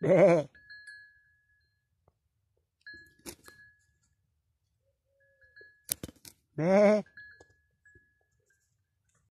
Bé. Bé.